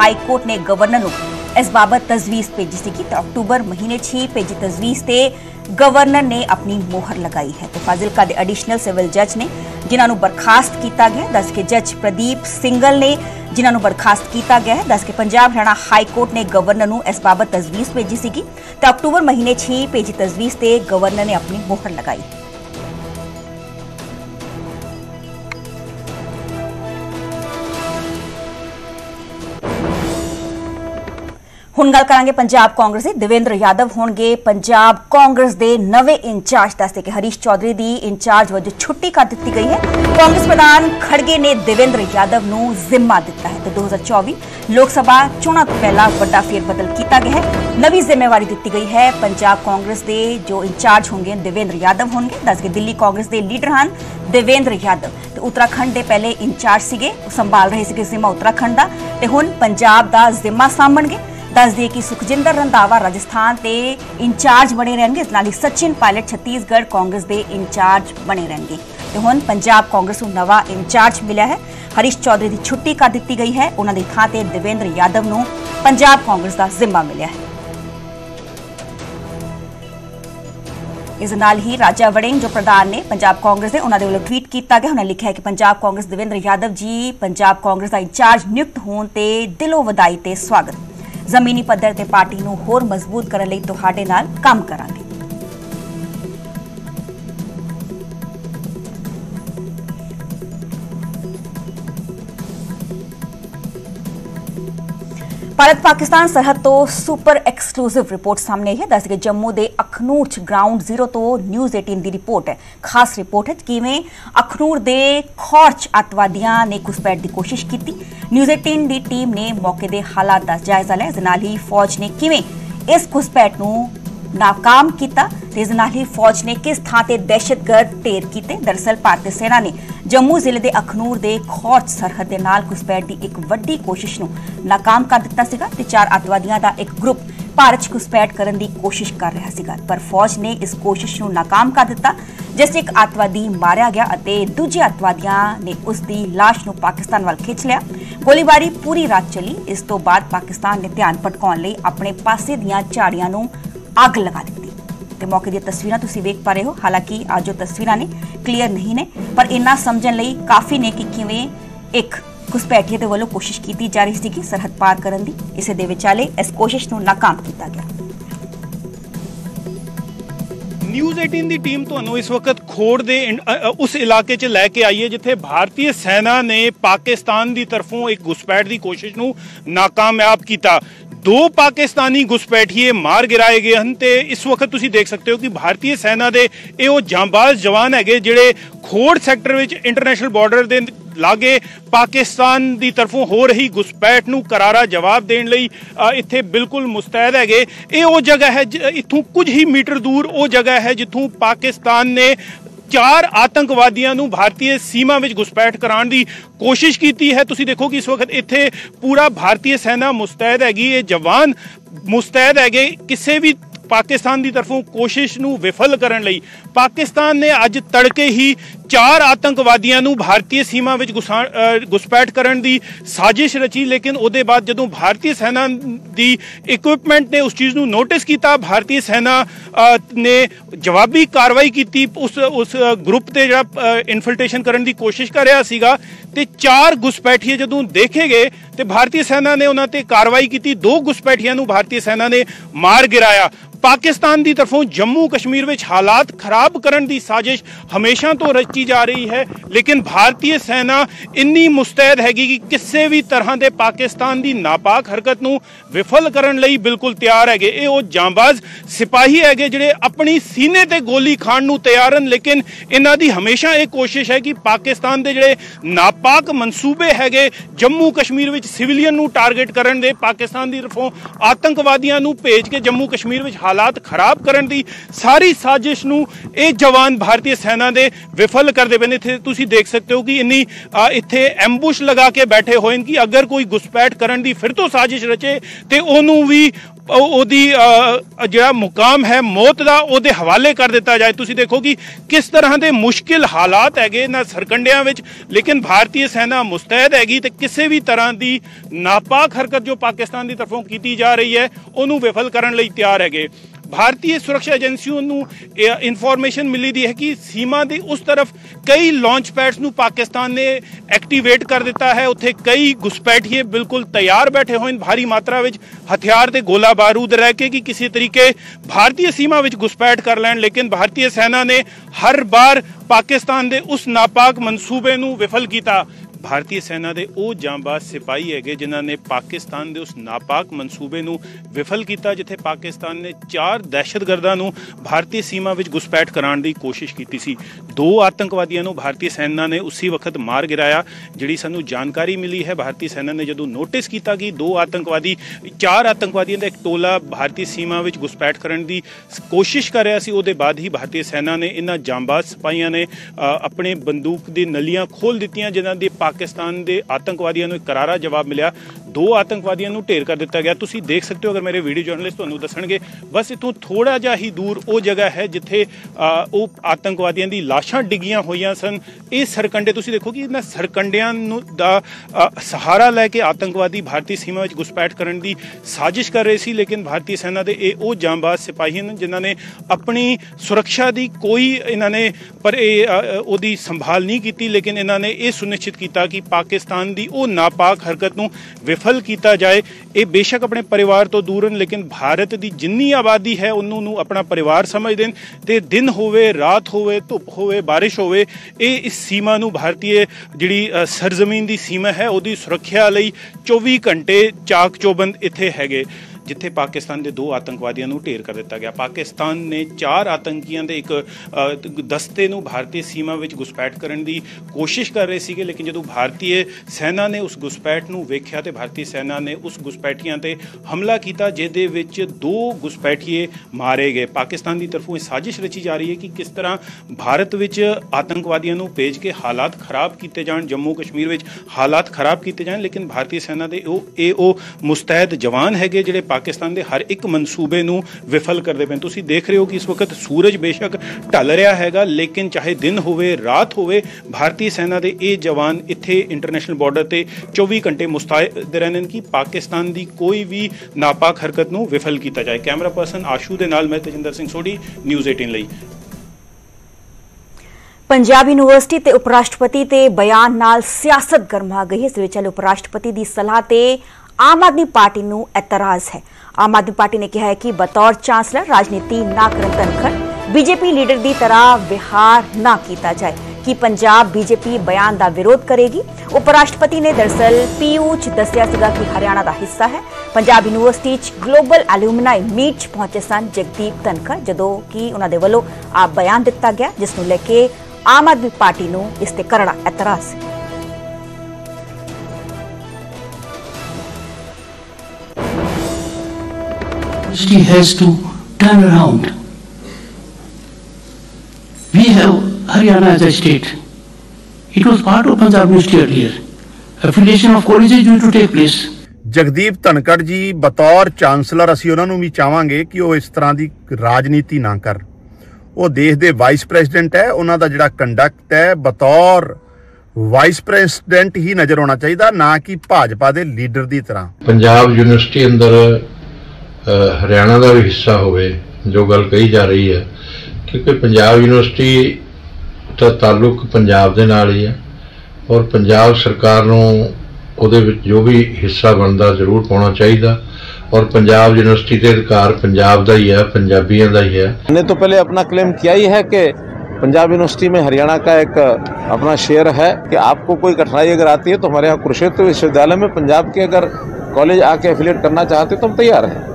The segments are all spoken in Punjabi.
ਹਾਈ ਕੋਰਟ ਨੇ ਗਵਰਨਰ ਨੂੰ ਇਸ ਬਾਬਤ ਤਜਵੀਜ਼ ਭੇਜੀ ਸੀ ਕਿ ਅਕਤੂਬਰ ਮਹੀਨੇ 'ਚ ਹੀ ਭੇਜੀ ਤਜਵੀਜ਼ ਤੇ ਗਵਰਨਰ ਨੇ ਆਪਣੀ ਮੋਹਰ ਲਗਾਈ ਹੈ। ਤੇ ਫਾਜ਼ਿਲਕਾ ਦੇ ਐਡੀਸ਼ਨਲ ਸਿਵਲ ਜੱਜ ਨੇ ਜਿਨ੍ਹਾਂ ਨੂੰ ਬਰਖਾਸਤ ਕੀਤਾ ਗਿਆ ਦੱਸ ਕੇ ਜੱਜ ਪ੍ਰਦੀਪ ਸਿੰਗਲ ਨੇ ਜਿਨ੍ਹਾਂ ਨੂੰ ਬਰਖਾਸਤ ਕੀਤਾ ਗਿਆ ਹੈ, ਦੱਸ ਕੇ ਪੰਜਾਬ ਹਰਿਆਣਾ ਹਾਈ ਕੋਰਟ ਨੇ ਗਵਰਨਰ ਨੂੰ ਇਸ ਬਾਬਤ ਤਜਵੀਜ਼ ਭੇਜੀ ਸੀਗੀ। ਤੇ ਅਕਤੂਬਰ ਮਹੀਨੇ 'ਚ ਹੀ ਭੇਜੀ ਤਜਵੀਜ਼ ਤੇ ਗਵਰਨਰ ਨੇ ਆਪਣੀ ਮੋਹਰ ਲਗਾਈ। ਹੁਣ ਗੱਲ ਕਰਾਂਗੇ ਪੰਜਾਬ ਕਾਂਗਰਸ ਦੇ। ਦੇਵੇਂਦਰ ਯਾਦਵ ਹੋਣਗੇ ਪੰਜਾਬ ਕਾਂਗਰਸ ਦੇ ਨਵੇਂ ਇੰਚਾਰਜ। ਦੱਸਦੇ ਕਿ ਹਰੀਸ਼ ਚੌਧਰੀ ਦੀ ਇੰਚਾਰਜ ਵਜੋਂ ਛੁੱਟੀ ਕਰ ਦਿੱਤੀ ਗਈ ਹੈ। ਕਾਂਗਰਸ ਪ੍ਰਧਾਨ ਖੜਗੇ ਨੇ ਦੇਵੇਂਦਰ ਯਾਦਵ ਨੂੰ ਜ਼ਿੰਮਾ ਦਿੱਤਾ ਹੈ। ਤੇ 2024 ਲੋਕ ਸਭਾ ਚੋਣਾਂ ਤੋਂ ਪਹਿਲਾਂ ਵੱਡਾ ਫੇਰਬਦਲ ਕੀਤਾ ਗਿਆ ਹੈ। ਨਵੀਂ ਜ਼ਿੰਮੇਵਾਰੀ ਦਿੱਤੀ ਗਈ ਹੈ। ਪੰਜਾਬ ਕਾਂਗਰਸ ਦੇ ਜੋ ਇੰਚਾਰਜ ਹੋਣਗੇ, ਦੇਵੇਂਦਰ ਯਾਦਵ ਹੋਣਗੇ। ਦੱਸ ਕੇ ਦਿੱਲੀ ਕਾਂਗਰਸ ਦੇ ਲੀਡਰ ਹਨ ਦੇਵੇਂਦਰ ਯਾਦਵ। ਤੇ ਉੱਤਰਾਖੰਡ ਦੇ ਪਹਿਲੇ ਇੰਚਾਰਜ ਸੀਗੇ ਸੰਭਾਲ ਰਹੇ ਸੀਗੇ ਜ਼ਿੰਮਾ ਉੱਤਰਾਖੰਡ ਦਾ। ਤੇ ਹੁਣ ਪੰਜਾਬ ਦਾ ਜ਼ਿੰਮਾ ਸਾਂਭਣਗੇ। ਦੱਸ ਦਈਏ ਕਿ ਸੁਖਜਿੰਦਰ ਰੰਧਾਵਾ ਰਾਜਸਥਾਨ ਤੇ ਇੰਚਾਰਜ ਬਣੇ ਰਹਿਣਗੇ। ਇਸ ਨਾਲ ਹੀ ਸਚਿਨ ਪਾਇਲਟ ਛੱਤੀਸਗੜ੍ਹ ਕਾਂਗਰਸ ਦੇ ਇੰਚਾਰਜ ਬਣੇ ਰਹਿਣਗੇ। ਤੇ ਹੁਣ ਪੰਜਾਬ ਕਾਂਗਰਸ ਨੂੰ ਨਵਾਂ ਇੰਚਾਰਜ ਮਿਲਿਆ ਹੈ। ਹਰੀਸ਼ ਚੌਧਰੀ ਦੀ ਛੁੱਟੀ ਕਰ ਦਿੱਤੀ ਗਈ ਹੈ। ਉਹਨਾਂ ਦੀ ਥਾਂ ਤੇ ਦੇਵੇਂਦਰ ਯਾਦਵ ਨੂੰ ਪੰਜਾਬ ਕਾਂਗਰਸ ਦਾ ਜ਼ਿੰਮਾ ਮਿਲਿਆ ਹੈ। ਇਸ ਨਾਲ ਹੀ ਰਾਜਾ ਵੜਿੰਗ, ਜੋ ਪ੍ਰਧਾਨ ਨੇ ਪੰਜਾਬ ਕਾਂਗਰਸ ਦੇ, ਉਹਨਾਂ ਦੇ ਵੱਲੋਂ ਟਵੀਟ ਕੀਤਾ ਗਿਆ। ਉਹਨਾਂ ਲਿਖਿਆ ਹੈ ਕਿ ਪੰਜਾਬ ਕਾਂਗਰਸ ਦੇਵੇਂਦਰ ਯਾਦਵ ਜੀ, ਪੰਜਾਬ ਕਾਂਗਰਸ ਦਾ ਇੰਚਾਰਜ ਨਿਯੁਕਤ ਹੋਣ ਤੇ ਦਿਲੋਂ ਵਧਾਈ ਤੇ ਸਵਾਗਤ। ਜ਼ਮੀਨੀ ਪੱਧਰ ਤੇ ਪਾਰਟੀ ਨੂੰ ਹੋਰ ਮਜ਼ਬੂਤ ਕਰਨ ਲਈ ਤੁਹਾਡੇ ਨਾਲ ਕੰਮ ਕਰਾਂਗੇ। ਭਾਰਤ ਪਾਕਿਸਤਾਨ ਸਰਹੱਦ ਤੋਂ ਸੁਪਰ ਐਕਸਕਲੂਸਿਵ ਰਿਪੋਰਟ ਸਾਹਮਣੇ ਆਈ ਹੈ। ਦੱਸ ਕੇ ਜੰਮੂ ਦੇ ਅਖਨੂਰ ਚ ਗਰਾਊਂਡ ਜ਼ੀਰੋ ਤੋਂ ਨਿਊਜ਼ 18 ਦੀ ਰਿਪੋਰਟ ਹੈ। ਖਾਸ ਰਿਪੋਰਟ ਹੈ ਕਿਵੇਂ ਅਖਨੂਰ ਦੇ ਖੌਰਚ ਅਤਵਾਦੀਆਂ ਨੇ ਘੁਸਪੈਠ ਦੀ ਕੋਸ਼ਿਸ਼ ਕੀਤੀ। ਨਿਊਜ਼ 18 ਦੀ ਟੀਮ ਨੇ ਮੌਕੇ ਦੇ ਹਾਲਾਤ ਦਾ ਜਾਇਜ਼ਾ ਲਿਆ। ਇਸ ਨਾਲ ਹੀ ਫੌਜ ਨੇ ਕਿਵੇਂ ਇਸ ਘੁਸਪੈਠ ਨੂੰ ਨਾਕਾਮ ਕੀਤਾ ਤੇ ਇਸ ਨਾਲ ਹੀ ਫੌਜ ਨੇ ਕਿਸ ਥਾਂ ਤੇ ਦਹਿਸ਼ਤਗਰਦ ਢੇਰ ਕੀਤੇ ਦਰਸਲ ਭਾਰਤੀ ਸੈਨਾ ਨੇ ਜੰਮੂ ਜ਼ਿਲ੍ਹੇ ਦੇ ਅਖਨੂਰ ਦੇ ਖੌਰਚ ਸਰਹੱਦ ਦੇ ਨਾਲ ਘੁਸਪੈਠ ਦੀ ਇੱਕ ਵੱਡੀ ਕੋਸ਼ਿਸ਼ ਨੂੰ ਨਾਕਾਮ ਕਰ ਦਿੱਤਾ ਸੀਗਾ ਤੇ ਚਾਰ ਅਤਵਾਦੀਆਂ ਦਾ ਇੱਕ ਗਰੁੱਪ ਭਾਰਤ 'ਚ ਘੁਸਪੈਠ ਕਰਨ ਦੀ ਕੋਸ਼ਿਸ਼ ਕਰ ਰਿਹਾ ਸੀਗਾ ਪਰ ਫੌਜ ਨੇ ਇਸ ਕੋਸ਼ਿਸ਼ ਨੂੰ ਨਾਕਾਮ ਕਰ ਦਿੱਤਾ ਜਿਸ 'ਚ ਇੱਕ ਅਤਵਾਦੀ ਮਾਰਿਆ ਗਿਆ ਅਤੇ ਦੂਜੇ ਅਤਵਾਦੀਆਂ ਨੇ ਉਸ ਦੀ ਲਾਸ਼ ਨੂੰ ਪਾਕਿਸਤਾਨ ਵੱਲ ਖਿੱਚ ਲਿਆ ਗੋਲੀਬਾਰੀ ਪੂਰੀ ਰਾਤ ਚੱਲੀ ਇਸ ਤੋਂ ਬਾਅਦ ਪਾਕਿਸਤਾਨ ਨੇ ਧਿਆਨ ਭਟਕਾਉਣ ਲਈ ਆਪਣੇ ਪਾਸੇ ਦੀਆਂ ਝਾੜੀਆਂ ਨੂੰ ਅੱਗ ਲਗਾ ਦਿੱਤੀ ਤੇ ਮੌਕੇ ਦੀਆਂ ਤਸਵੀਰਾਂ ਤੁਸੀਂ ਵੇਖ ਪਾ ਰਹੇ ਹੋ ਹਾਲਾਂਕਿ ਅੱਜ ਉਹ ਤਸਵੀਰਾਂ ਨੇ ਕਲੀਅਰ ਨਹੀਂ ਨੇ ਪਰ ਇੰਨਾ ਸਮਝਣ ਲਈ ਕਾਫੀ ਨੇ ਕਿ ਕਿਵੇਂ ਇੱਕ ਘੁਸਪੈਠੀਏ ਦੇ ਵੱਲੋਂ ਕੋਸ਼ਿਸ਼ ਕੀਤੀ ਜਾ ਰਹੀ ਸੀ ਕਿ ਸਰਹੱਦ ਪਾਰ ਕਰਨ ਦੀ ਇਸੇ ਦੇ ਵਿਚਾਲੇ ਇਸ ਕੋਸ਼ਿਸ਼ ਨੂੰ ਨਾਕਾਮ ਕੀਤਾ ਗਿਆ ਨਿਊਜ਼ 18 ਦੀ ਟੀਮ ਤੁਹਾਨੂੰ ਇਸ ਵਕਤ ਖੋੜ ਦੇ ਉਸ ਇਲਾਕੇ 'ਚ ਲੈ ਕੇ ਆਈ ਹੈ ਜਿੱਥੇ ਭਾਰਤੀ ਸੈਨਾ ਨੇ ਪਾਕਿਸਤਾਨ ਦੀ ਤਰਫੋਂ ਇੱਕ ਘੁਸਪੈਠ ਦੀ ਕੋਸ਼ਿਸ਼ ਨੂੰ ਨਾਕਾਮਯਾਬ ਕੀਤਾ ਦੋ ਪਾਕਿਸਤਾਨੀ ਘੁਸਪੈਠੀਏ ਮਾਰ ਗਿਰਾਏ ਗਏ ਹਨ ਤੇ ਇਸ ਵਕਤ ਤੁਸੀਂ ਦੇਖ ਸਕਦੇ ਹੋ ਕਿ ਭਾਰਤੀ ਸੈਨਾ ਦੇ ਇਹ ਉਹ ਜਾਂਬਾਜ਼ ਜਵਾਨ ਹੈਗੇ ਜਿਹੜੇ ਖੋੜ ਸੈਕਟਰ ਵਿੱਚ ਇੰਟਰਨੈਸ਼ਨਲ ਬਾਰਡਰ ਦੇ ਲਾਗੇ ਪਾਕਿਸਤਾਨ ਦੀ ਤਰਫੋਂ ਹੋ ਰਹੀ ਘੁਸਪੈਠ ਨੂੰ ਕਰਾਰਾ ਜਵਾਬ ਦੇਣ ਲਈ ਇੱਥੇ ਬਿਲਕੁਲ ਮੁਸਤੈਦ ਹੈਗੇ। ਇਹ ਉਹ ਜਗ੍ਹਾ ਹੈ ਜ- ਇੱਥੋਂ ਕੁਝ ਹੀ ਮੀਟਰ ਦੂਰ ਉਹ ਜਗ੍ਹਾ ਹੈ ਜਿੱਥੋਂ ਪਾਕਿਸਤਾਨ ਨੇ ਚਾਰ ਆਤੰਕਵਾਦੀਆਂ ਨੂੰ ਭਾਰਤੀ ਸੀਮਾ ਵਿੱਚ ਘੁਸਪੈਠ ਕਰਾਉਣ ਦੀ ਕੋਸ਼ਿਸ਼ ਕੀਤੀ ਹੈ। ਤੁਸੀਂ ਦੇਖੋ ਕਿ ਇਸ ਵਕਤ ਇੱਥੇ ਪੂਰਾ ਭਾਰਤੀ ਸੈਨਾ ਮੁਸਤੈਦ ਹੈਗੀ। ਇਹ ਜਵਾਨ ਮੁਸਤੈਦ ਹੈਗੇ। ਕਿਸੇ ਵੀ ਪਾਕਿਸਤਾਨ ਦੀ ਤਰਫੋਂ ਕੋਸ਼ਿਸ਼ ਨੂੰ ਵਿਫਲ ਕਰਨ ਲਈ ਪਾਕਿਸਤਾਨ ਨੇ ਅੱਜ ਤੜਕੇ ਹੀ ਚਾਰ ਆਤੰਕਵਾਦੀਆਂ ਨੂੰ ਭਾਰਤੀ ਸੀਮਾ ਵਿੱਚ ਘੁਸਾ- ਘੁਸਪੈਠ ਕਰਨ ਦੀ ਸਾਜ਼ਿਸ਼ ਰਚੀ, ਲੇਕਿਨ ਉਹਦੇ ਬਾਅਦ ਜਦੋਂ ਭਾਰਤੀ ਸੈਨਾ ਦੀ ਇਕਵਿਪਮੈਂਟ ਨੇ ਉਸ ਚੀਜ਼ ਨੂੰ ਨੋਟਿਸ ਕੀਤਾ, ਭਾਰਤੀ ਸੈਨਾ ਨੇ ਜਵਾਬੀ ਕਾਰਵਾਈ ਕੀਤੀ, ਉਸ ਉਸ ਗਰੁੱਪ ਤੇ ਜਿਹੜਾ ਇਨਫਿਲਟ੍ਰੇਸ਼ਨ ਕਰਨ ਦੀ ਕੋਸ਼ਿਸ਼ ਕਰ ਰਿਹਾ ਸੀਗਾ, ਤੇ ਚਾਰ ਘੁਸਪੈਠੀਏ ਜਦੋਂ ਦੇਖੇ ਗਏ, ਤੇ ਭਾਰਤੀ ਸੈਨਾ ਨੇ ਉਹਨਾਂ ਤੇ ਕਾਰਵਾਈ ਕੀਤੀ, ਦੋ ਘੁਸਪੈਠੀਆਂ ਨੂੰ ਭਾਰਤੀ ਸੈਨਾ ਨੇ ਮਾਰ ਗਿਰਾਇਆ। ਪਾਕਿਸਤਾਨ ਦੀ ਤਰਫੋਂ ਜੰਮੂ ਕਸ਼ਮੀਰ ਵਿੱਚ ਹਾਲਾਤ ਖਰਾਬ ਕਰਨ ਦੀ ਸਾਜ਼ਿਸ਼ ਹਮੇਸ਼ਾ ਤੋਂ ਰਚੀ ਜਾ ਰਹੀ ਹੈ। ਲੇਕਿਨ ਭਾਰਤੀ ਸੈਨਾ ਇੰਨੀ ਮੁਸਤੈਦ ਹੈਗੀ ਕਿ ਕਿਸੇ ਵੀ ਤਰ੍ਹਾਂ ਦੇ ਪਾਕਿਸਤਾਨ ਦੀ ਨਾਪਾਕ ਹਰਕਤ ਨੂੰ ਵਿਫਲ ਕਰਨ ਲਈ ਬਿਲਕੁਲ ਤਿਆਰ ਹੈਗੇ। ਇਹ ਉਹ ਜਾਂਬਾਜ਼ ਸਿਪਾਹੀ ਹੈਗੇ ਜਿਹੜੇ ਆਪਣੀ ਸੀਨੇ ਤੇ ਗੋਲੀ ਖਾਣ ਨੂੰ ਤਿਆਰ ਹਨ। ਲੇਕਿਨ ਇਹਨਾਂ ਦੀ ਹਮੇਸ਼ਾ ਇਹ ਕੋਸ਼ਿਸ਼ ਹੈ ਕਿ ਪਾਕਿਸਤਾਨ ਦੇ ਜਿਹੜੇ ਨਾਪਾਕ ਮਨਸੂਬੇ ਹੈਗੇ, ਜੰਮੂ ਕਸ਼ਮੀਰ ਵਿੱਚ ਸਿਵਲੀਅਨ ਨੂੰ ਟਾਰਗੇਟ ਕਰਨ ਦੇ, ਪਾਕਿਸਤਾਨ ਦੀ ਤਰਫੋਂ ਆਤੰਕਵਾਦੀਆਂ ਨੂੰ ਭੇਜ ਕੇ ਜੰਮੂ ਕਸ਼ਮੀਰ ਵਿੱਚ ਹਾਲਾਤ ਖਰਾਬ ਕਰਨ ਦੀ ਸਾਰੀ ਸਾਜ਼ਿਸ਼ ਨੂੰ ਇਹ ਜਵਾਨ ਭਾਰਤੀ ਸੈਨਾ ਦੇ ਵਿਫਲ ਕਰਦੇ ਪਏ ਨੇ। ਇੱਥੇ ਤੁਸੀਂ ਦੇਖ ਸਕਦੇ ਹੋ ਕਿ ਇੰਨੀ ਇੱਥੇ ਐਂਬੂਸ਼ ਲਗਾ ਕੇ ਬੈਠੇ ਹੋਏ ਨੇ ਕਿ ਅਗਰ ਕੋਈ ਘੁਸਪੈਠ ਕਰਨ ਦੀ ਫਿਰ ਤੋਂ ਸਾਜ਼ਿਸ਼ ਰਚੇ ਤੇ ਉਹਨੂੰ ਵੀ ਉਹਦੀ ਜਿਹੜਾ ਮੁਕਾਮ ਹੈ, ਮੌਤ ਦਾ ਉਹਦੇ ਹਵਾਲੇ ਕਰ ਦਿੱਤਾ ਜਾਏ। ਤੁਸੀਂ ਦੇਖੋ ਕਿ ਕਿਸ ਤਰ੍ਹਾਂ ਦੇ ਮੁਸ਼ਕਿਲ ਹਾਲਾਤ ਹੈਗੇ ਨਾ ਸਰਕੰਡਿਆਂ ਵਿੱਚ, ਲੇਕਿਨ ਭਾਰਤੀ ਸੈਨਾ ਮੁਸਤੈਦ ਹੈਗੀ ਤੇ ਕਿਸੇ ਵੀ ਤਰ੍ਹਾਂ ਦੀ ਨਾਪਾਕ ਹਰਕਤ ਜੋ ਪਾਕਿਸਤਾਨ ਦੀ ਤਰਫੋਂ ਕੀਤੀ ਜਾ ਰਹੀ ਹੈ, ਉਹਨੂੰ ਵਿਫਲ ਕਰਨ ਲਈ ਤਿਆਰ ਹੈਗੇ। ਭਾਰਤੀ ਸੁਰੱਖਿਆ ਏਜੰਸੀਆਂ ਨੂੰ ਇਨਫੋਰਮੇਸ਼ਨ ਮਿਲੀ ਦੀ ਹੈ ਕਿ ਸੀਮਾ ਦੀ ਉਸ ਤਰਫ ਕਈ ਲਾਂਚ ਪੈਡਸ ਨੂੰ ਪਾਕਿਸਤਾਨ ਨੇ ਐਕਟੀਵੇਟ ਕਰ ਦਿੱਤਾ ਹੈ। ਉੱਥੇ ਕਈ ਘੁਸਪੈਠੀਏ ਬਿਲਕੁਲ ਤਿਆਰ ਬੈਠੇ ਹੋਏ ਹਨ ਭਾਰੀ ਮਾਤਰਾ ਵਿੱਚ ਹਥਿਆਰ ਤੇ ਗੋਲਾ ਬਾਰੂਦ ਰਹਿ ਕੇ ਕਿ ਕਿਸੇ ਤਰੀਕੇ ਭਾਰਤੀ ਸੀਮਾ ਵਿੱਚ ਘੁਸਪੈਠ ਕਰ ਲੈਣ। ਲੇਕਿਨ ਭਾਰਤੀ ਸੈਨਾ ਨੇ ਹਰ ਵਾਰ ਪਾਕਿਸਤਾਨ ਦੇ ਉਸ ਨਾਪਾਕ ਮਨਸੂਬੇ ਨੂੰ ਵਿਫਲ ਕੀਤਾ। ਭਾਰਤੀ ਸੈਨਾ ਦੇ ਉਹ ਜਾਂਬਾਜ਼ ਸਿਪਾਹੀ ਹੈਗੇ ਜਿਨ੍ਹਾਂ ਨੇ ਪਾਕਿਸਤਾਨ ਦੇ ਉਸ ਨਾਪਾਕ ਮਨਸੂਬੇ ਨੂੰ ਵਿਫਲ ਕੀਤਾ, ਜਿੱਥੇ ਪਾਕਿਸਤਾਨ ਨੇ ਚਾਰ ਦਹਿਸ਼ਤਗਰਦਾਂ ਨੂੰ ਭਾਰਤੀ ਸੀਮਾ ਵਿੱਚ ਘੁਸਪੈਠ ਕਰਾਉਣ ਦੀ ਕੋਸ਼ਿਸ਼ ਕੀਤੀ ਸੀ। ਦੋ ਆਤੰਕਵਾਦੀਆਂ ਨੂੰ ਭਾਰਤੀ ਸੈਨਾ ਨੇ ਉਸੇ ਵਕਤ ਮਾਰ ਗਿਰਾਇਆ, ਜਿਹੜੀ ਸਾਨੂੰ ਜਾਣਕਾਰੀ ਮਿਲੀ ਹੈ। ਭਾਰਤੀ ਸੈਨਾ ਨੇ ਜਦੋਂ ਨੋਟਿਸ ਕੀਤਾ ਕਿ ਦੋ ਆਤੰਕਵਾਦੀ, ਚਾਰ ਆਤੰਕਵਾਦੀਆਂ ਦਾ ਇੱਕ ਟੋਲਾ ਭਾਰਤੀ ਸੀਮਾ ਵਿੱਚ ਘੁਸਪੈਠ ਕਰਨ ਦੀ ਕੋਸ਼ਿਸ਼ ਕਰ ਰਿਹਾ ਸੀ, ਉਹਦੇ ਬਾਅਦ ਹੀ ਭਾਰਤੀ ਸੈਨਾ ਨੇ ਇਹਨਾਂ ਜਾਂਬਾਜ਼ ਸਿਪਾਹੀਆਂ ਨੇ ਆਪਣੇ ਬੰਦੂਕ ਦੀ ਨਲੀਆਂ ਖੋਲ ਦਿੱਤੀਆਂ, ਜਿਨ੍ਹਾਂ ਦੇ ਪਾਕਿਸਤਾਨ ਦੇ ਆਤੰਕਵਾਦੀਆਂ ਨੂੰ ਇੱਕ ਕਰਾਰਾ ਜਵਾਬ ਮਿਲਿਆ। ਦੋ ਆਤੰਕਵਾਦੀਆਂ ਨੂੰ ਢੇਰ ਕਰ ਦਿੱਤਾ ਗਿਆ। ਤੁਸੀਂ ਦੇਖ ਸਕਦੇ ਹੋ, ਅਗਰ ਮੇਰੇ ਵੀਡੀਓ ਜਰਨਲਿਸਟ ਤੁਹਾਨੂੰ ਦੱਸਣਗੇ, ਬਸ ਇਥੋਂ ਥੋੜਾ ਜਿਹਾ ਹੀ ਦੂਰ ਉਹ ਜਗ੍ਹਾ ਹੈ ਜਿੱਥੇ ਉਹ ਆਤੰਕਵਾਦੀਆਂ ਦੀ ਲਾਸ਼ਾਂ ਡਿੱਗੀਆਂ ਹੋਈਆਂ ਸਨ। ਇਹ ਸਰਕੰਡੇ, ਤੁਸੀਂ ਦੇਖੋ ਕਿ ਇਹਨਾਂ ਸਰਕੰਡਿਆਂ ਨੂੰ ਦਾ ਸਹਾਰਾ ਲੈ ਕੇ ਆਤੰਕਵਾਦੀ ਭਾਰਤੀ ਸੀਮਾ ਵਿੱਚ ਘੁਸਪੈਠ ਕਰਨ ਦੀ ਸਾਜ਼ਿਸ਼ ਕਰ ਰਹੇ ਸੀ, ਲੇਕਿਨ ਭਾਰਤੀ ਸੈਨਾ ਦੇ ਇਹ ਉਹ ਜਾਂਬਾਜ਼ ਸਿਪਾਹੀ ਹਨ ਜਿਨ੍ਹਾਂ ਨੇ ਆਪਣੀ ਸੁਰੱਖਿਆ ਦੀ ਕੋਈ ਇਹਨਾਂ ਨੇ, ਪਰ ਇਹ ਉਹਦੀ ਸੰਭਾਲ ਨਹੀਂ ਕੀਤੀ, ਲੇਕਿਨ ਇਹਨਾਂ ਨੇ ਇਹ ਸੁਨਿਸ਼ਚਿਤ ਕੀਤਾ ਕਿ ਪਾਕਿਸਤਾਨ ਦੀ ਉਹ ਨਾਪਾਕ ਹਰਕਤ ਨੂੰ ਸਫਲ ਕੀਤਾ ਜਾਏ, ਇਹ ਬੇਸ਼ੱਕ ਆਪਣੇ ਪਰਿਵਾਰ ਤੋਂ ਦੂਰ ਹਨ, ਲੇਕਿਨ ਭਾਰਤ ਦੀ ਜਿੰਨੀ ਆਬਾਦੀ ਹੈ, ਉਹਨੂੰ ਨੂੰ ਆਪਣਾ ਪਰਿਵਾਰ ਸਮਝਦੇ ਨੇ ਤੇ ਦਿਨ ਹੋਵੇ, ਰਾਤ ਹੋਵੇ, ਧੁੱਪ ਹੋਵੇ, ਬਾਰਿਸ਼ ਹੋਵੇ, ਇਹ ਇਸ ਸੀਮਾ ਨੂੰ ਭਾਰਤੀ ਜਿਹੜੀ ਸਰਜ਼ਮੀਨ ਦੀ ਸੀਮਾ ਹੈ, ਉਹਦੀ ਸੁਰੱਖਿਆ ਲਈ 24 ਘੰਟੇ ਚਾਕ ਚੌਬੰਦ ਇੱਥੇ ਹੈਗੇ। ਜਿੱਥੇ ਪਾਕਿਸਤਾਨ ਦੇ ਦੋ ਆਤੰਕਵਾਦੀਆਂ ਨੂੰ ਢੇਰ ਕਰ ਦਿੱਤਾ ਗਿਆ। ਪਾਕਿਸਤਾਨ ਨੇ ਚਾਰ ਆਤੰਕੀਆਂ ਦੇ ਇੱਕ ਦਸਤੇ ਨੂੰ ਭਾਰਤੀ ਸੀਮਾ ਵਿੱਚ ਘੁਸਪੈਠ ਕਰਨ ਦੀ ਕੋਸ਼ਿਸ਼ ਕਰ ਰਹੇ ਸੀਗੇ, ਲੇਕਿਨ ਜਦੋਂ ਭਾਰਤੀ ਸੈਨਾ ਨੇ ਉਸ ਘੁਸਪੈਠ ਨੂੰ ਵੇਖਿਆ ਤੇ ਭਾਰਤੀ ਸੈਨਾ ਨੇ ਉਸ ਘੁਸਪੈਠੀਆਂ ਤੇ ਹਮਲਾ ਕੀਤਾ, ਜਿਹਦੇ ਵਿੱਚ ਦੋ ਘੁਸਪੈਠੀਏ ਮਾਰੇ ਗਏ। ਪਾਕਿਸਤਾਨ ਦੀ ਤਰਫੋਂ ਇਹ ਸਾਜ਼ਿਸ਼ ਰਚੀ ਜਾ ਰਹੀ ਹੈ ਕਿ ਕਿਸ ਤਰ੍ਹਾਂ ਭਾਰਤ ਵਿੱਚ ਆਤੰਕਵਾਦੀਆਂ ਨੂੰ ਭੇਜ ਕੇ ਹਾਲਾਤ ਖਰਾਬ ਕੀਤੇ ਜਾਣ, ਜੰਮੂ ਕਸ਼ਮੀਰ ਵਿੱਚ ਹਾਲਾਤ ਖਰਾਬ ਕੀਤੇ ਜਾਣ, ਲੇਕਿਨ ਭਾਰਤੀ ਸੈਨਾ ਦੇ ਉਹ, ਇਹ ਉਹ ਮੁਸਤੈਦ ਜਵਾਨ ਹੈਗੇ ਜਿਹੜੇ ਪਾਕਿਸਤਾਨ ਦੇ ਹਰ ਇੱਕ ਮਨਸੂਬੇ ਨੂੰ ਵਿਫਲ ਕਰਦੇ ਪਏ ਤੁਸੀਂ ਦੇਖ ਰਹੇ ਹੋ ਕਿ ਇਸ ਵਕਤ ਸੂਰਜ ਬੇਸ਼ੱਕ ਢਲ ਰਿਹਾ ਹੈਗਾ, ਲੇਕਿਨ ਚਾਹੇ ਦਿਨ ਹੋਵੇ, ਰਾਤ ਹੋਵੇ, ਭਾਰਤੀ ਸੈਨਾ ਦੇ ਇਹ ਜਵਾਨ ਇੱਥੇ ਇੰਟਰਨੈਸ਼ਨਲ ਬਾਰਡਰ ਤੇ 24 ਘੰਟੇ ਮੁਸਤੈਦ ਰਹਿੰਦੇ ਕਿ ਪਾਕਿਸਤਾਨ ਦੀ ਕੋਈ ਵੀ ਨਾਪਾਕ ਹਰਕਤ ਨੂੰ ਵਿਫਲ ਕੀਤਾ ਜਾਏ। ਕੈਮਰਾ ਪਰਸਨ ਆਸ਼ੂ ਦੇ ਨਾਲ ਮੈਂ ਤੇਜਿੰਦਰ ਸਿੰਘ ਸੋਢੀ ਨਿਊਜ਼ 18 ਲਈ। ਪੰਜਾਬ ਯੂਨੀਵਰਸਿਟੀ ਤੇ ਉਪ ਰਾਸ਼ਟਰਪਤੀ ਤੇ ਬਿਆਨ ਨਾਲ ਸਿਆਸਤ ਗਰਮਾ ਗਈ। ਇਸ ਵਿੱਚ ਉਪ ਰਾਸ਼ਟਰਪਤੀ ਦੀ ਸਲਾਹ ਤੇ ਆਮ ਆਦਮੀ ਪਾਰਟੀ ਨੂੰ ਇਤਰਾਜ਼ ਹੈ। ਆਮ ਆਦਮੀ ਪਾਰਟੀ ਨੇ ਕਿਹਾ ਹੈ ਕਿ ਬਤੌਰ ਚਾਂਸਲਰ ਰਾਜਨੀਤੀ ਨਾ ਕਰਨ ਧਨਖੜ ਬੀਜੇਪੀ ਲੀਡਰ ਦੀ ਤਰ੍ਹਾਂ ਵਿਹਾਰ ਨਾ ਕੀਤਾ ਜਾਏ। ਕਿ ਪੰਜਾਬ ਬੀਜੇਪੀ ਬਿਆਨ ਦਾ ਵਿਰੋਧ ਕਰੇਗੀ? ਉਪ ਰਾਸ਼ਟਰਪਤੀ ਨੇ ਦਰਸਲ ਪੀਯੂ ਚ ਦੱਸਿਆ ਸੀਗਾ ਕਿ ਹਰਿਆਣਾ ਦਾ ਹਿੱਸਾ ਹੈ। ਪੰਜਾਬ ਯੂਨੀਵਰਸਿਟੀ ਚ ਗਲੋਬਲ ਐਲੂਮਨਾਈ ਮੀਟ ਚ ਪਹੁੰਚੇ ਸਨ ਜਗਦੀਪ ਧਨਖੜ, ਜਦੋਂ ਕਿ ਉਹਨਾਂ ਦੇ ਵੱਲੋਂ ਆ ਬਿਆਨ ਦਿੱਤਾ ਗਿਆ, ਜਿਸ ਨੂੰ ਲੈ ਕੇ ਆਮ ਆਦਮੀ ਪਾਰਟੀ ਨੂੰ ਇਸ ਤੇ ਕਰੜਾ ਇਤਰਾਜ਼। University has to turn around. We have Haryana as a state. It was part of Punjab University earlier. Affiliation of colleges is going to take place. Jagdeep Dhankhar ਜੀ ਬਤੌਰ ਚਾਂਸਲਰ ਅਸੀਂ ਉਹਨਾਂ ਨੂੰ ਵੀ ਚਾਹਾਂਗੇ ਕਿ ਉਹ ਇਸ ਤਰ੍ਹਾਂ ਦੀ ਰਾਜਨੀਤੀ ਨਾ ਕਰਨ ਉਹ ਦੇਸ਼ ਦੇ ਵਾਈਸ ਪ੍ਰੈਜ਼ੀਡੈਂਟ ਹੈ ਉਹਨਾਂ ਦਾ ਜਿਹੜਾ ਕੰਡਕਟ ਹੈ ਬਤੌਰ ਵਾਈਸ ਪ੍ਰੈਜ਼ੀਡੈਂਟ ਹੀ ਨਜ਼ਰ ਆਉਣਾ ਚਾਹੀਦਾ ਨਾ ਕਿ ਭਾਜਪਾ ਦੇ ਲੀਡਰ ਦੀ ਤਰ੍ਹਾਂ ਪੰਜਾਬ ਯੂਨੀਵਰਸਿਟੀ ਅੰਦਰ ਹਰਿਆਣਾ ਦਾ ਵੀ ਹਿੱਸਾ ਹੋਵੇ ਜੋ ਗੱਲ ਕਹੀ ਜਾ ਰਹੀ ਹੈ ਕਿਉਂਕਿ ਪੰਜਾਬ ਯੂਨੀਵਰਸਿਟੀ ਦਾ ਤਾਲੁਕ ਪੰਜਾਬ ਦੇ ਨਾਲ ਹੀ ਹੈ ਔਰ ਪੰਜਾਬ ਸਰਕਾਰ ਨੂੰ ਉਹਦੇ ਵਿੱਚ ਜੋ ਵੀ ਹਿੱਸਾ ਬਣਦਾ ਜ਼ਰੂਰ ਪਾਉਣਾ ਚਾਹੀਦਾ ਔਰ ਪੰਜਾਬ ਯੂਨੀਵਰਸਿਟੀ ਦੇ ਅਧਿਕਾਰ ਪੰਜਾਬ ਦਾ ਹੀ ਹੈ ਪੰਜਾਬੀਆਂ ਦਾ ਹੀ ਹੈ मैंने तो पहले अपना क्लेम किया ही है कि पंजाब यूनिवर्सिटी में हरियाणा का एक अपना शेयर है कि आपको कोई कठिनाई अगर आती है तो हमारे यहाँ कुरुक्षेत्र विश्वविद्यालय में पंजाब के अगर कॉलेज आके एफिलेट करना चाहते हो तो हम तैयार हैं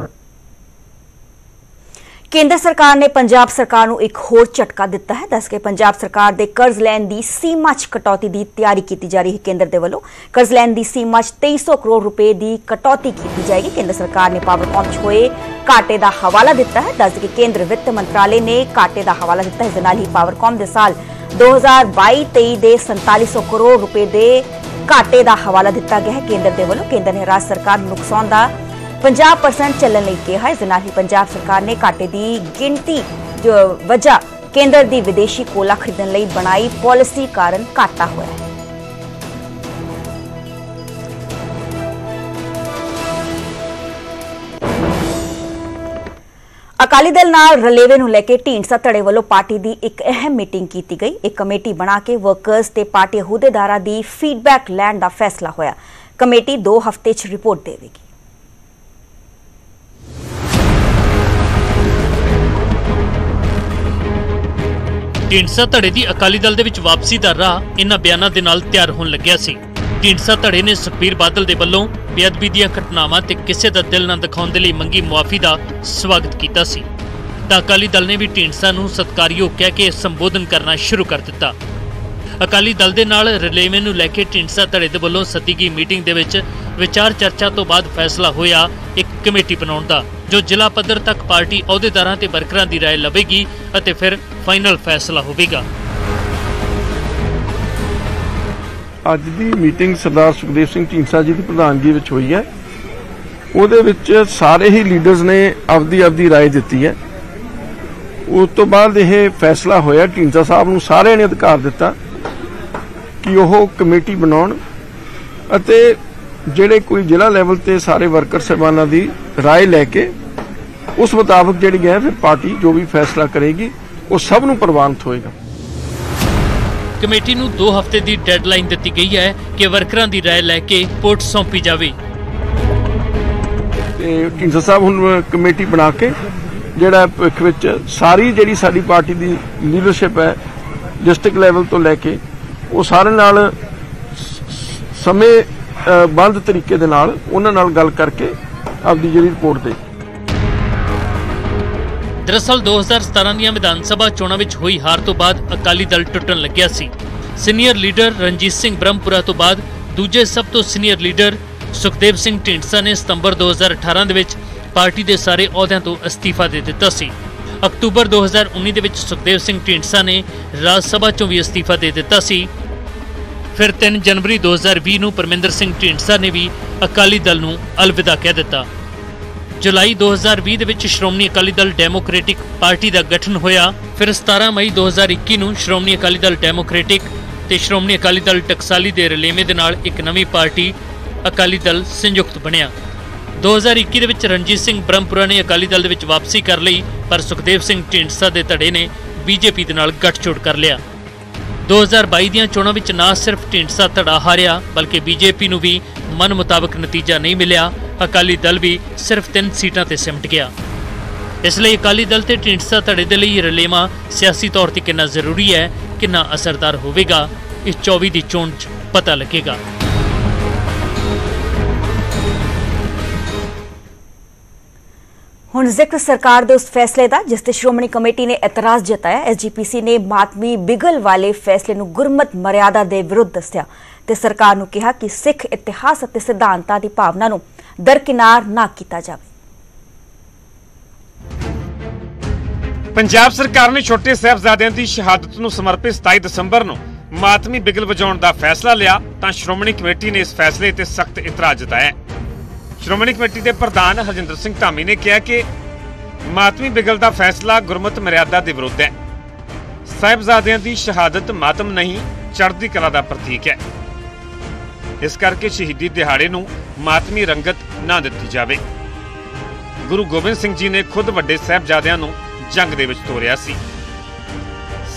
ਕੇਂਦਰ ਸਰਕਾਰ ਨੇ ਪੰਜਾਬ ਸਰਕਾਰ ਨੂੰ ਇੱਕ ਹੋਰ ਝਟਕਾ ਦਿੱਤਾ ਹੈ। ਦੱਸ ਕੇ ਪੰਜਾਬ ਸਰਕਾਰ ਦੇ ਕਰਜ਼ ਲੈਣ ਦੀ ਸੀਮਾ 'ਚ ਕਟੌਤੀ ਦੀ ਤਿਆਰੀ ਕੀਤੀ ਜਾ ਰਹੀ ਹੈ। ਕੇਂਦਰ ਦੇ ਵੱਲੋਂ ਕਰਜ਼ ਲੈਣ ਦੀ ਸੀਮਾ 'ਚ 2300 ਕਰੋੜ ਰੁਪਏ ਦੀ ਕਟੌਤੀ ਕੀਤੀ ਜਾਏਗੀ। ਕੇਂਦਰ ਸਰਕਾਰ ਨੇ ਪਾਵਰਕੌਮ 'ਚ ਹੋਏ ਘਾਟੇ ਦਾ ਹਵਾਲਾ ਦਿੱਤਾ ਹੈ। ਦੱਸ ਕੇ ਕੇਂਦਰ ਵਿੱਤ ਮੰਤਰਾਲੇ ਨੇ ਘਾਟੇ ਦਾ ਹਵਾਲਾ ਦਿੱਤਾ ਹੈ। ਇਸ ਦੇ ਨਾਲ ਹੀ ਪਾਵਰਕੌਮ ਦੇ ਸਾਲ 2022-23 ਦੇ 4700 ਕਰੋੜ ਰੁਪਏ ਦੇ ਘਾਟੇ ਦਾ ਹਵਾਲਾ ਦਿੱਤਾ ਗਿਆ ਹੈ। ਕੇਂਦਰ ਦੇ ਵੱਲੋਂ ਕੇਂਦਰ ਨੇ ਰਾਜ ਸਰਕਾਰ ਨੂੰ ਨੁਕਸਾਨ ਦਾ 50% ਚੱਲਣ ਲਈ ਕਿਹਾ। ਇਸ ਦੇ ਨਾਲ ਹੀ ਪੰਜਾਬ ਸਰਕਾਰ ਨੇ ਘਾਟੇ ਦੀ ਗਿਣਤੀ, ਜੋ ਵਜ੍ਹਾ ਕੇਂਦਰ ਦੀ ਵਿਦੇਸ਼ੀ ਕੋਲਾ ਖਰੀਦਣ ਲਈ ਬਣਾਈ ਪਾਲਿਸੀ ਕਾਰਨ ਘਾਟਾ ਹੋਇਆ। ਹੈ ਅਕਾਲੀ ਦਲ ਨਾਲ ਰਲੇਵੇ ਨੂੰ ਲੈ ਕੇ ਢੀਂਡਸਾ ਧੜੇ ਵੱਲੋਂ ਪਾਰਟੀ ਦੀ ਇੱਕ ਅਹਿਮ ਮੀਟਿੰਗ ਕੀਤੀ ਗਈ। ਇੱਕ ਕਮੇਟੀ ਬਣਾ ਕੇ ਵਰਕਰਸ ਤੇ ਪਾਰਟੀ ਅਹੁਦੇਦਾਰਾਂ ਦੀ ਫੀਡਬੈਕ ਲੈਣ ਦਾ ਫੈਸਲਾ ਹੋਇਆ। ਕਮੇਟੀ 2 ਹਫ਼ਤੇ 'ਚ ਰਿਪੋਰਟ ਦੇਵੇਗੀ। ਢੀਂਡਸਾ ਧੜੇ ਦੀ ਅਕਾਲੀ ਦਲ ਦੇ ਵਿੱਚ ਵਾਪਸੀ ਦਾ ਰਾਹ ਇਹਨਾਂ ਬਿਆਨਾਂ ਦੇ ਨਾਲ ਤਿਆਰ ਹੋਣ ਲੱਗਿਆ ਸੀ। ਢੀਂਡਸਾ ਧੜੇ ਨੇ ਸੁਖਬੀਰ ਬਾਦਲ ਦੇ ਵੱਲੋਂ ਬੇਅਦਬੀ ਦੀਆਂ ਘਟਨਾਵਾਂ ਤੇ ਕਿਸੇ ਦਾ ਦਿਲ ਨਾ ਦਿਖਾਉਣ ਦੇ ਲਈ ਮੰਗੀ ਮੁਆਫੀ ਦਾ ਸਵਾਗਤ ਕੀਤਾ ਸੀ। ਤਾਂ ਅਕਾਲੀ ਦਲ ਨੇ ਵੀ ਢੀਂਡਸਾ ਨੂੰ ਸਤਕਾਰਯੋਗ ਕਹਿ ਕੇ ਸੰਬੋਧਨ ਕਰਨਾ ਸ਼ੁਰੂ ਕਰ ਦਿੱਤਾ। ਅਕਾਲੀ ਦਲ ਦੇ ਨਾਲ ਰਲੇਵੇਂ ਨੂੰ ਲੈ ਕੇ ਢੀਂਡਸਾ ਧੜੇ ਦੇ ਵੱਲੋਂ ਸੱਦੀ ਗਈ ਮੀਟਿੰਗ ਦੇ ਵਿੱਚ ਵਿਚਾਰ ਚਰਚਾ ਤੋਂ ਬਾਅਦ ਫੈਸਲਾ ਹੋਇਆ ਇੱਕ ਕਮੇਟੀ ਬਣਾਉਣ ਦਾ ਜੋ ਜ਼ਿਲ੍ਹਾ ਪੱਧਰ ਤੱਕ ਪਾਰਟੀ ਅਹੁਦੇਦਾਰਾਂ ਤੇ ਵਰਕਰਾਂ ਦੀ رائے ਲਵੇਗੀ ਅਤੇ ਫਿਰ ਫਾਈਨਲ ਫੈਸਲਾ ਹੋਵੇਗਾ ਅੱਜ ਦੀ ਮੀਟਿੰਗ ਸਰਦਾਰ ਸੁਖਦੇਵ ਸਿੰਘ ਢੀਂਡਸਾ ਜੀ ਦੀ ਪ੍ਰਧਾਨਗੀ ਵਿੱਚ ਹੋਈ ਹੈ ਉਹਦੇ ਵਿੱਚ ਸਾਰੇ ਹੀ ਲੀਡਰਸ ਨੇ ਆਪਦੀ ਆਪਦੀ رائے ਦਿੱਤੀ ਹੈ ਉਸ ਤੋਂ ਬਾਅਦ ਇਹ ਫੈਸਲਾ ਹੋਇਆ ਢੀਂਡਸਾ ਸਾਹਿਬ ਨੂੰ ਸਾਰਿਆਂ ਨੇ ਅਧਿਕਾਰ ਦਿੱਤਾ ਕਿ ਉਹ ਕਮੇਟੀ ਬਣਾਉਣ ਅਤੇ ਜਿਹੜੇ ਕੋਈ ਜ਼ਿਲ੍ਹਾ ਲੈਵਲ ਤੇ ਸਾਰੇ ਵਰਕਰ ਸਹਿਬਾਨਾਂ ਦੀ رائے ਲੈ ਕੇ ਉਸ ਮੁਤਾਬਕ ਜਿਹੜੀ ਹੈ ਫਿਰ ਪਾਰਟੀ ਜੋ ਵੀ ਫੈਸਲਾ ਕਰੇਗੀ ਉਹ ਸਭ ਨੂੰ ਪ੍ਰਵਾਨਿਤ ਹੋਏਗਾ ਕਮੇਟੀ ਨੂੰ 2 ਹਫ਼ਤੇ ਦੀ ਡੈਡਲਾਈਨ ਦਿੱਤੀ ਗਈ ਹੈ ਕਿ ਵਰਕਰਾਂ ਦੀ رائے ਲੈ ਕੇ ਰਿਪੋਰਟ ਸੌਂਪੀ ਜਾਵੇ ਤੇ ਢੀਂਡਸਾ ਸਾਹਿਬ ਹੁਣ ਕਮੇਟੀ ਬਣਾ ਕੇ ਜਿਹੜਾ ਭਵਿੱਖ ਵਿੱਚ ਸਾਰੀ ਜਿਹੜੀ ਸਾਡੀ ਪਾਰਟੀ ਦੀ ਲੀਡਰਸ਼ਿਪ ਹੈ ਡਿਸਟ੍ਰਿਕਟ ਲੈਵਲ ਤੋਂ ਲੈ ਕੇ ਉਹ ਸਾਰੇ ਨਾਲ ਸ- ਸਮੇਂ ਬੰਦ ਤਰੀਕੇ ਦੇ ਨਾਲ ਉਹਨਾਂ ਨਾਲ ਗੱਲ ਕਰਕੇ ਆਪਦੀ ਜਿਹੜੀ ਰਿਪੋਰਟ ਦੇ। ਦਰਅਸਲ 2017 ਦੀਆਂ ਵਿਧਾਨ ਸਭਾ ਚੋਣਾਂ ਵਿੱਚ ਹੋਈ ਹਾਰ ਤੋਂ ਬਾਅਦ ਅਕਾਲੀ ਦਲ ਟੁੱਟਣ ਲੱਗਿਆ ਸੀ। ਸੀਨੀਅਰ ਲੀਡਰ ਰਣਜੀਤ ਸਿੰਘ ਬ੍ਰਹਮਪੁਰਾ ਤੋਂ ਬਾਅਦ ਦੂਜੇ ਸਭ ਤੋਂ ਸੀਨੀਅਰ ਲੀਡਰ ਸੁਖਦੇਵ ਸਿੰਘ ਢੀਂਡਸਾ ਨੇ ਸਤੰਬਰ 2018 ਦੇ ਵਿੱਚ ਪਾਰਟੀ ਦੇ ਸਾਰੇ ਅਹੁਦਿਆਂ ਤੋਂ ਅਸਤੀਫਾ ਦੇ ਦਿੱਤਾ ਸੀ। ਅਕਤੂਬਰ 2019 ਦੇ ਵਿੱਚ ਸੁਖਦੇਵ ਸਿੰਘ ਢੀਂਡਸਾ ਨੇ ਰਾਜ ਸਭਾ ਚੋਂ ਵੀ ਅਸਤੀਫਾ ਦੇ ਦਿੱਤਾ ਸੀ। ਫਿਰ 3 ਜਨਵਰੀ 2020 ਨੂੰ ਪਰਮਿੰਦਰ ਸਿੰਘ ਢੀਂਡਸਾ ਨੇ ਵੀ ਅਕਾਲੀ ਦਲ ਨੂੰ ਅਲਵਿਦਾ ਕਹਿ ਦਿੱਤਾ। ਜੁਲਾਈ 2020 ਦੇ ਵਿੱਚ ਸ਼੍ਰੋਮਣੀ ਅਕਾਲੀ ਦਲ ਡੈਮੋਕ੍ਰੈਟਿਕ ਪਾਰਟੀ ਦਾ ਗਠਨ ਹੋਇਆ। ਫਿਰ 17 ਮਈ 2021 ਨੂੰ ਸ਼੍ਰੋਮਣੀ ਅਕਾਲੀ ਦਲ ਡੈਮੋਕ੍ਰੈਟਿਕ ਤੇ ਸ਼੍ਰੋਮਣੀ ਅਕਾਲੀ ਦਲ ਟਕਸਾਲੀ ਦੇ ਰਲੇਵੇਂ ਦੇ ਨਾਲ ਇੱਕ ਨਵੀਂ ਪਾਰਟੀ ਅਕਾਲੀ ਦਲ ਸੰਯੁਕਤ ਬਣਿਆ। 2021 ਦੇ ਵਿੱਚ ਰਣਜੀਤ ਸਿੰਘ ਬ੍ਰਹਮਪੁਰਾ ਨੇ ਅਕਾਲੀ ਦਲ ਦੇ ਵਿੱਚ ਵਾਪਸੀ ਕਰ ਲਈ, ਪਰ ਸੁਖਦੇਵ ਸਿੰਘ ਢੀਂਡਸਾ ਦੇ ਧੜੇ ਨੇ ਬੀਜੇਪੀ ਦੇ ਨਾਲ ਗੱਠਜੋੜ ਕਰ ਲਿਆ। 2022 ਦੀਆਂ ਚੋਣਾਂ ਵਿੱਚ ਨਾ ਸਿਰਫ ਢੀਂਡਸਾ ਧੜਾ ਹਾਰਿਆ, ਬਲਕਿ ਬੀਜੇਪੀ ਨੂੰ ਵੀ ਮਨ ਮੁਤਾਬਕ ਨਤੀਜਾ ਨਹੀਂ ਮਿਲਿਆ। ਅਕਾਲੀ ਦਲ ਵੀ ਸਿਰਫ 3 ਸੀਟਾਂ ਤੇ ਸਿਮਟ ਗਿਆ। ਇਸ ਲਈ ਅਕਾਲੀ ਦਲ ਤੇ ਢੀਂਡਸਾ ਧੜੇ ਦੇ ਲਈ ਇਹ ਰਲੇਵਾਂ ਸਿਆਸੀ ਤੌਰ ਤੇ ਕਿੰਨਾ ਜ਼ਰੂਰੀ ਹੈ, ਕਿੰਨਾ ਅਸਰਦਾਰ ਹੋਵੇਗਾ ਇਸ 24 ਦੀ ਚੋਣ 'ਚ ਪਤਾ ਲੱਗੇਗਾ। ਹੁਣ ਜ਼ਿਕਰ ਸਰਕਾਰ ਦੇ ਉਸ ਫੈਸਲੇ ਦਾ, ਜਿਸ ਤੇ ਸ਼੍ਰੋਮਣੀ ਕਮੇਟੀ ਨੇ ਇਤਰਾਜ਼ ਜਤਾਇਆ ਐਸਜੀਪੀਸੀ ਨੇ ਮਾਤਮੀ ਬਿਗਲ ਵਾਲੇ ਫੈਸਲੇ ਨੂੰ ਗੁਰਮਤ ਮਰਿਆਦਾ ਦੇ ਵਿਰੁੱਧ ਦੱਸਿਆ ਤੇ ਸਰਕਾਰ ਨੂੰ ਕਿਹਾ ਕਿ ਸਿੱਖ ਇਤਿਹਾਸ ਅਤੇ ਸਿਧਾਂਤਾਂ ਦੀ ਭਾਵਨਾ ਨੂੰ ਦਰਕਿਨਾਰ ਨਾ ਕੀਤਾ ਜਾਵੇ। ਪੰਜਾਬ ਸਰਕਾਰ ਨੇ ਛੋਟੇ ਸਾਹਿਬਜ਼ਾਦਿਆਂ ਦੀ ਸ਼ਹਾਦਤ ਨੂੰ ਸਮਰਪਿਤ 27 ਦਸੰਬਰ ਨੂੰ ਮਾਤਮੀ ਬਿਗਲ ਵਜਾਉਣ ਦਾ ਫੈਸਲਾ ਲਿਆ, ਤਾਂ ਸ਼੍ਰੋਮਣੀ ਕਮੇਟੀ ਨੇ ਇਸ ਫੈਸਲੇ ਤੇ ਸਖਤ ਇਤਰਾਜ਼ ਜਤਾਇਆ। ਸ਼੍ਰੋਮਣੀ ਕਮੇਟੀ ਦੇ ਪ੍ਰਧਾਨ ਹਰਜਿੰਦਰ ਸਿੰਘ ਧਾਮੀ ਨੇ ਕਿਹਾ ਕਿ ਮਾਤਮੀ ਬਿਗਲ ਦਾ ਫੈਸਲਾ ਗੁਰਮਤ ਮਰਿਆਦਾ ਦੇ ਵਿਰੁੱਧ ਹੈ। ਸਾਹਿਬਜ਼ਾਦਿਆਂ ਦੀ ਸ਼ਹਾਦਤ ਮਾਤਮ ਨਹੀਂ, ਚੜ੍ਹਦੀ ਕਲਾ ਦਾ ਪ੍ਰਤੀਕ ਹੈ। ਇਸ ਕਰਕੇ ਸ਼ਹੀਦੀ ਦਿਹਾੜੇ ਨੂੰ ਮਾਤਮੀ ਰੰਗਤ ਨਾ ਦਿੱਤੀ ਜਾਵੇ। ਗੁਰੂ ਗੋਬਿੰਦ ਸਿੰਘ ਜੀ ਨੇ ਖੁਦ ਵੱਡੇ ਸਾਹਿਬਜ਼ਾਦਿਆਂ ਨੂੰ ਜੰਗ ਦੇ ਵਿੱਚ ਤੋਰਿਆ ਸੀ।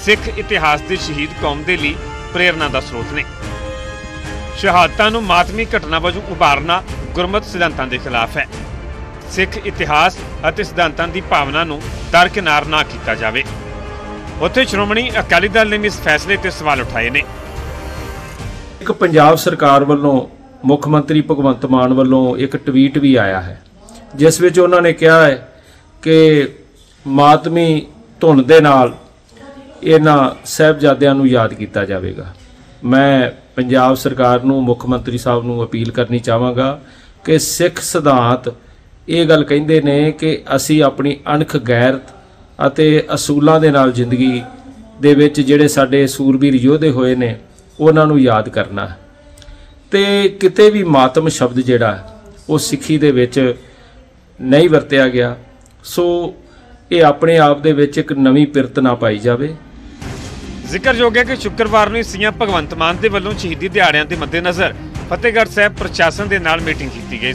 ਸਿੱਖ ਇਤਿਹਾਸ ਦੇ ਸ਼ਹੀਦ ਕੌਮ ਦੇ ਲਈ ਪ੍ਰੇਰਨਾ ਦਾ ਸਰੋਤ ਨੇ। ਸ਼ਹਾਦਤਾਂ ਨੂੰ ਮਾਤਮੀ ਘਟਨਾ ਵਜੋਂ ਉਭਾਰਨਾ ਗੁਰਮਤ ਸਿਧਾਂਤਾਂ ਦੇ ਖਿਲਾਫ ਹੈ। ਸਿੱਖ ਇਤਿਹਾਸ ਅਤੇ ਸਿਧਾਂਤਾਂ ਦੀ ਭਾਵਨਾ ਨੂੰ ਦਰਕਿਨਾਰ ਨਾ ਕੀਤਾ ਜਾਵੇ। ਉੱਥੇ ਸ਼੍ਰੋਮਣੀ ਅਕਾਲੀ ਦਲ ਨੇ ਇਸ ਫੈਸਲੇ ਤੇ ਸਵਾਲ ਉਠਾਏ ਨੇ। ਇੱਕ ਪੰਜਾਬ ਸਰਕਾਰ ਵੱਲੋਂ ਮੁੱਖ ਮੰਤਰੀ ਭਗਵੰਤ ਮਾਨ ਵੱਲੋਂ ਇੱਕ ਟਵੀਟ ਵੀ ਆਇਆ ਹੈ। ਜਿਸ ਵਿੱਚ ਉਹਨਾਂ ਨੇ ਕਿਹਾ ਹੈ ਕਿ ਮਾਤਮੀ ਧੁਨ ਦੇ ਨਾਲ ਇਹਨਾਂ ਸਾਹਿਬਜ਼ਾਦਿਆਂ ਨੂੰ ਯਾਦ ਕੀਤਾ ਜਾਵੇਗਾ। ਮੈਂ ਪੰਜਾਬ ਸਰਕਾਰ ਨੂੰ, ਮੁੱਖ ਮੰਤਰੀ ਸਾਹਿਬ ਨੂੰ ਅਪੀਲ ਕਰਨੀ ਚਾਹਾਂਗਾ ਕਿ ਸਿੱਖ ਸਿਧਾਂਤ ਇਹ ਗੱਲ ਕਹਿੰਦੇ ਨੇ ਕਿ ਅਸੀਂ ਆਪਣੀ ਅਣਖ ਗੈਰਤ ਅਤੇ ਅਸੂਲਾਂ ਦੇ ਨਾਲ ਜ਼ਿੰਦਗੀ ਦੇ ਵਿੱਚ ਜਿਹੜੇ ਸਾਡੇ ਸੂਰਬੀਰ ਯੋਧੇ ਹੋਏ ਨੇ, ਉਹਨਾਂ ਨੂੰ ਯਾਦ ਕਰਨਾ ਹੈ। ਤੇ ਕਿਤੇ ਵੀ ਮਾਤਮ ਸ਼ਬਦ ਜਿਹੜਾ ਉਹ ਸਿੱਖੀ ਦੇ ਵਿੱਚ ਨਹੀਂ ਵਰਤਿਆ ਗਿਆ, ਸੋ ਇਹ ਆਪਣੇ ਆਪ ਦੇ ਵਿੱਚ ਇੱਕ ਨਵੀਂ ਪਿਰਤ ਨਾ ਪਾਈ ਜਾਵੇ ਜ਼ਿਕਰਯੋਗ ਹੈ ਕਿ ਸ਼ੁੱਕਰਵਾਰ ਨੂੰ ਸੀਐਮ ਭਗਵੰਤ ਮਾਨ ਦੇ ਵੱਲੋਂ ਸ਼ਹੀਦੀ ਦਿਹਾੜਿਆਂ ਦੇ ਮੱਦੇਨਜ਼ਰ ਫਤਿਹਗੜ੍ਹ ਸਾਹਿਬ ਪ੍ਰਸ਼ਾਸਨ ਦੇ ਨਾਲ ਮੀਟਿੰਗ ਕੀਤੀ ਗਈ